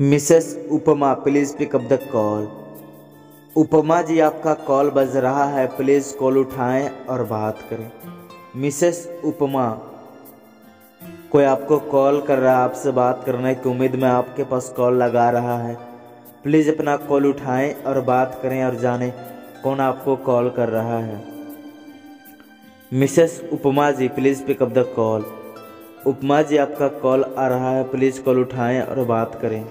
Mrs Upma please pick up the call Upma ji, आपका call बज रहा है प्लीज़ कॉल उठाएँ और बात करें. मिसेस उपमा, कोई आपको कॉल कर रहा है, आपसे बात करने की उम्मीद में आपके पास कॉल लगा रहा है? प्लीज़ अपना कॉल उठाएँ और बात करें और जानें कौन आपको कॉल कर रहा है. Mrs Upma ji please pick up the call Upma ji, आपका कॉल आ रहा है प्लीज़ कॉल उठाएँ और बात करें.